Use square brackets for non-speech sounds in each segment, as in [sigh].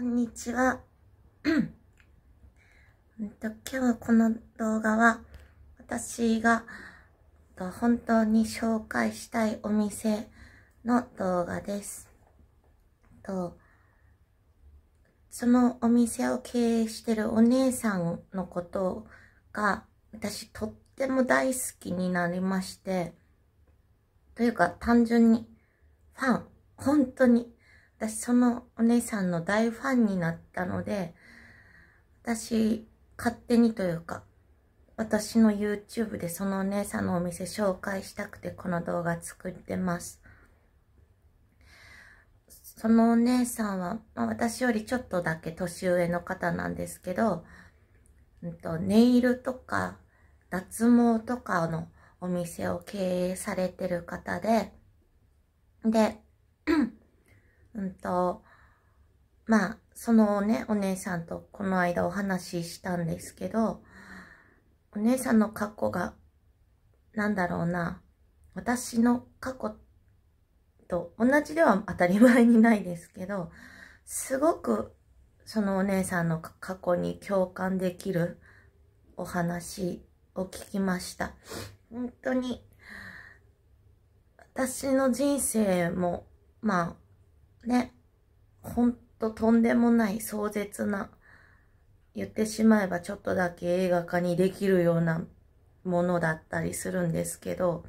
こんにちは。[clears throat] 今日この動画は私が本当に紹介したいお店の動画です。とそのお店を経営してるお姉さんのことが私とっても大好きになりまして、というか単純にファン、本当に私そのお姉さんの大ファンになったので、私勝手にというか、私の YouTube でそのお姉さんのお店紹介したくてこの動画作ってます。そのお姉さんは、まあ、私よりちょっとだけ年上の方なんですけど、うんと、ネイルとか脱毛とかのお店を経営されてる方で、で、うんと、まあ、そのね、お姉さんとこの間お話ししたんですけど、お姉さんの過去が、なんだろうな、私の過去と同じでは当たり前にないですけど、すごくそのお姉さんの過去に共感できるお話を聞きました。本当に、私の人生も、まあ、ね、ほんととんでもない壮絶な、言ってしまえばちょっとだけ映画化にできるようなものだったりするんですけど、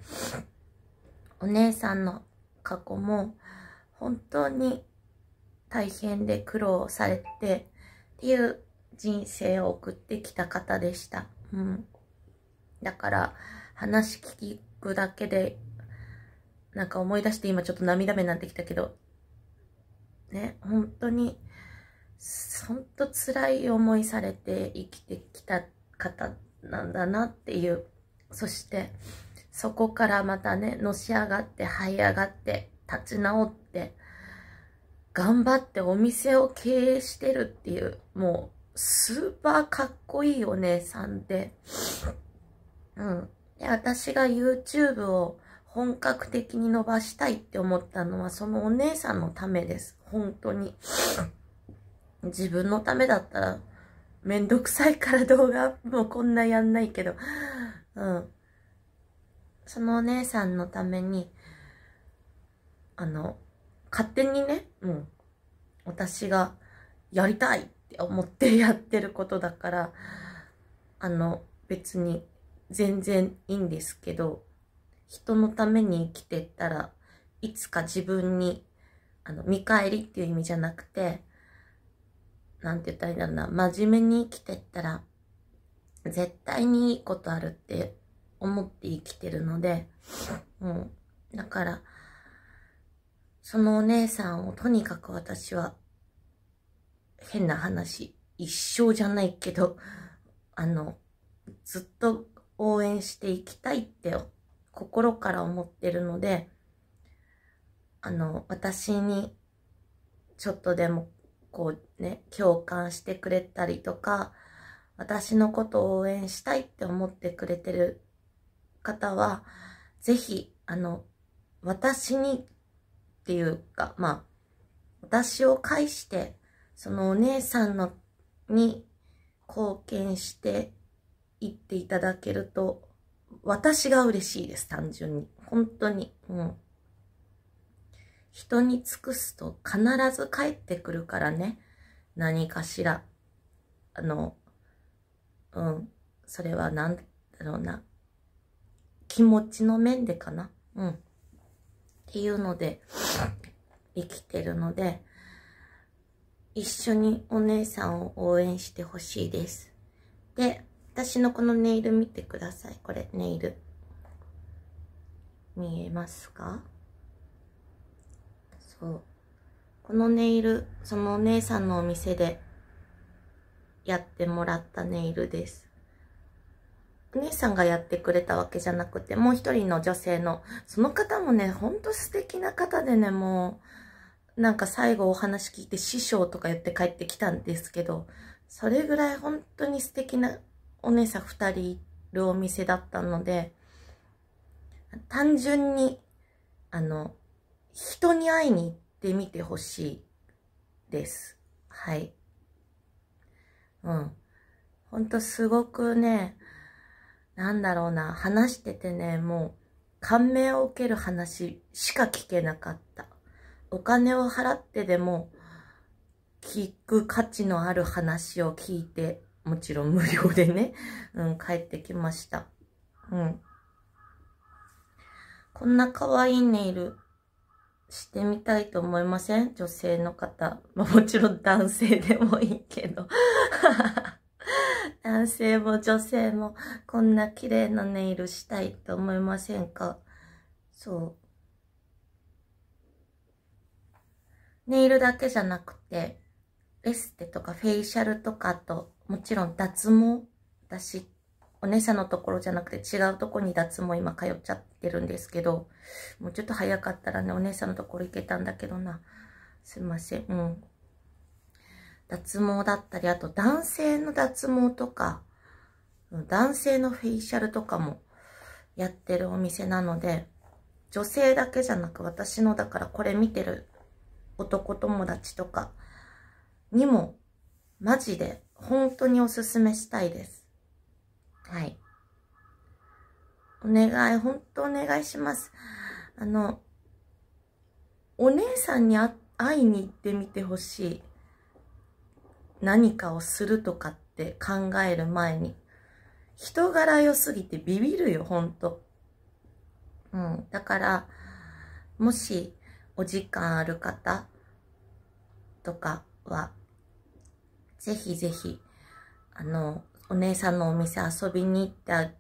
お姉さんの過去も本当に大変で苦労されてっていう人生を送ってきた方でした。うん。だから話聞くだけでなんか思い出して今ちょっと涙目になってきたけど、ね、本当に、本当辛い思いされて生きてきた方なんだなっていう。そして、そこからまたね、のし上がって、這い上がって、立ち直って、頑張ってお店を経営してるっていう、もう、スーパーかっこいいお姉さんで、うん。で、私が YouTube を本格的に伸ばしたいって思ったのはそのお姉さんのためです。本当に。自分のためだったらめんどくさいから動画もこんなやんないけど。うん。そのお姉さんのために、あの、勝手にね、う。私がやりたいって思ってやってることだから、あの、別に全然いいんですけど、人のために生きてったらいつか自分にあの見返りっていう意味じゃなくてなんて言ったらいいんだろうな。真面目に生きてったら絶対にいいことあるって思って生きてるので、うん、だからそのお姉さんをとにかく私は変な話一生じゃないけどあのずっと応援していきたいって心から思ってるので、あの、私にちょっとでもこうね、共感してくれたりとか、私のことを応援したいって思ってくれてる方は、ぜひ、あの、私にっていうか、まあ、私を介して、そのお姉さんのに貢献していっていただけると、私が嬉しいです、単純に。本当に。うん。人に尽くすと必ず帰ってくるからね。何かしら。あの、うん。それは何だろうな。気持ちの面でかな。うん。っていうので、生きてるので、一緒にお姉さんを応援してほしいです。で、私のこのネイル見てください。これ、ネイル。見えますか？そう。このネイル、そのお姉さんのお店でやってもらったネイルです。お姉さんがやってくれたわけじゃなくて、もう一人の女性の、その方もね、ほんと素敵な方でね、もう、なんか最後お話聞いて師匠とか言って帰ってきたんですけど、それぐらい本当に素敵なお姉さん二人いるお店だったので、単純に、あの、人に会いに行ってみてほしいです。はい。うん。ほんとすごくね、なんだろうな、話しててね、もう、感銘を受ける話しか聞けなかった。お金を払ってでも、聞く価値のある話を聞いて、もちろん無料でね、うん、帰ってきました。うん。こんな可愛いネイルしてみたいと思いません？女性の方。[laughs] まあ、もちろん男性でもいいけど。[laughs] 男性も女性もこんな綺麗なネイルしたいと思いませんか？そう。ネイルだけじゃなくて、エステとかフェイシャルとかと、もちろん脱毛。私、お姉さんのところじゃなくて違うとこに脱毛今通っちゃってるんですけど、もうちょっと早かったらね、お姉さんのところ行けたんだけどな。すいません。うん。脱毛だったり、あと男性の脱毛とか、男性のフェイシャルとかもやってるお店なので、女性だけじゃなく私のだからこれ見てる男友達とかにもマジで本当におすすめしたいです。はい。お願い、本当お願いします。あの、お姉さんに会いに行ってみてほしい。何かをするとかって考える前に。人柄良すぎてビビるよ、ほんと。うん。だから、もしお時間ある方とかは、ぜひぜひ、あの、お姉さんのお店遊びに行って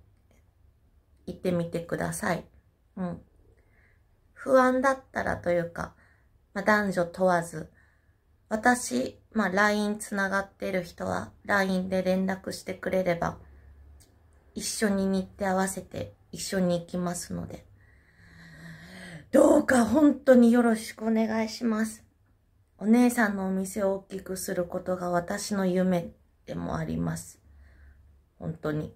行ってみてください。うん。不安だったらというか、まあ、男女問わず、私、まあ、LINE つながってる人は LINE で連絡してくれれば、一緒に日程合わせて一緒に行きますので、どうか本当によろしくお願いします。お姉さんのお店を大きくすることが私の夢でもあります。本当に。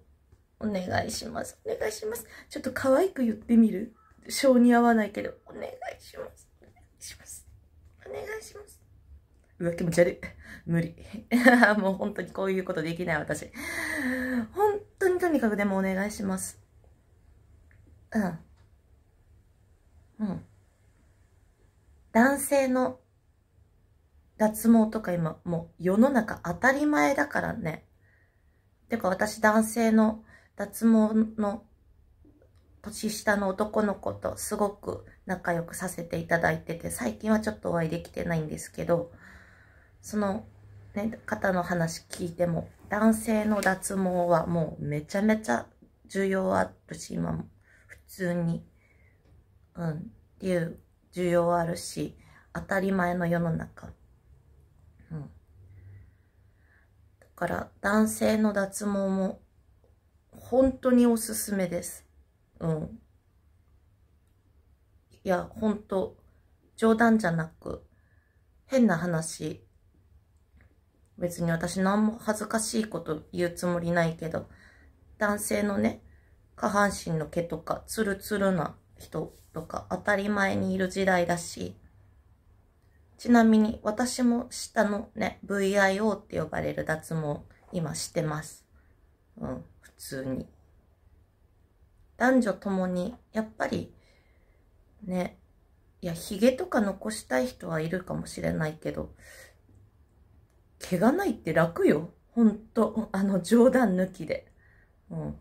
お願いします。お願いします。ちょっと可愛く言ってみる？性に合わないけど、お願いします。お願いします。お願いします。うわ、気持ち悪い。無理。[laughs] もう本当にこういうことできない私。本当にとにかくでもお願いします。うん。うん。男性の脱毛とか今もう世の中当たり前だからね。てか私男性の脱毛の年下の男の子とすごく仲良くさせていただいてて、最近はちょっとお会いできてないんですけど、その、ね、方の話聞いても、男性の脱毛はもうめちゃめちゃ需要あるし、今も普通に、うん、っていう需要あるし、当たり前の世の中。うん。だから男性の脱毛も本当におすすめです。うん。いや、本当冗談じゃなく、変な話、別に私何も恥ずかしいこと言うつもりないけど、男性のね、下半身の毛とかツルツルな人とか当たり前にいる時代だし、ちなみに私も下のね、VIO って呼ばれる脱毛今してます。うん、普通に。男女ともに、やっぱり、ね、いや、髭とか残したい人はいるかもしれないけど、毛がないって楽よ。ほんと。あの、冗談抜きで。うん。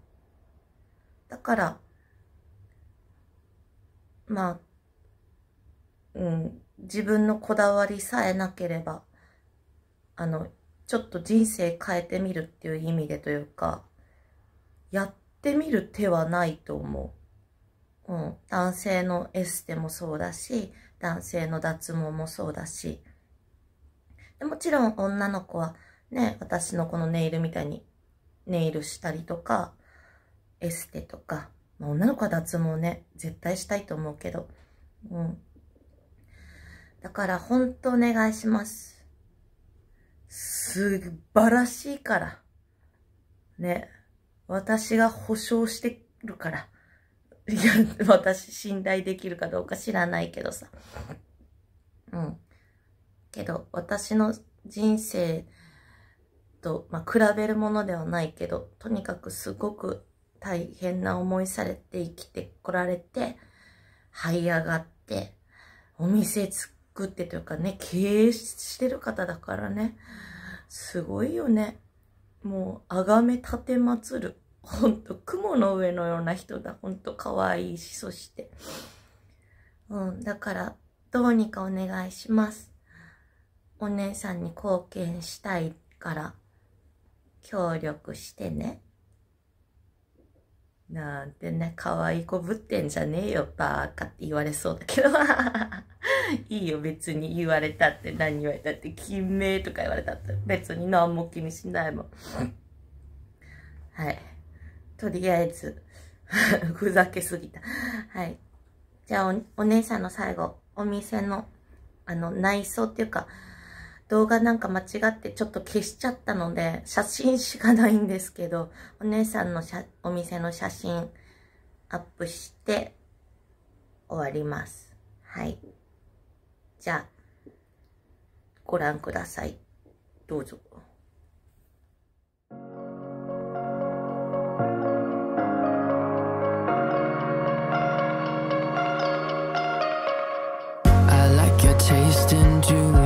だから、まあ、うん、自分のこだわりさえなければ、あの、ちょっと人生変えてみるっていう意味でというか、やってみる手はないと思う。うん。男性のエステもそうだし、男性の脱毛もそうだし、でもちろん女の子はね、私のこのネイルみたいにネイルしたりとか、エステとか、ま、女の子は脱毛ね、絶対したいと思うけど、うん。だから本当お願いします。素晴らしいから。ね。私が保証してるから。いや、私信頼できるかどうか知らないけどさ。うん。けど、私の人生と、まあ、比べるものではないけど、とにかくすごく大変な思いされて生きてこられて、這い上がって、お店作ってというかね、経営してる方だからね、すごいよね。もう、あがめ立てまつる。ほんと、雲の上のような人だ。ほんと、可愛いし、そして。うん、だから、どうにかお願いします。お姉さんに貢献したいから、協力してね。なんてね、可愛い子ぶってんじゃねえよ、バーカって言われそうだけど。[laughs] いいよ、別に言われたって何言われたって、金名とか言われたって別に何も気にしないもん。はい。とりあえず [laughs] ふざけすぎた。はい。じゃあお、お姉さんの最後、お店の、あの、内装っていうか、動画なんか間違ってちょっと消しちゃったので、写真しかないんですけど、お姉さんのお店の写真アップして終わります。はい。じゃあ、ご覧ください。どうぞ。taste in June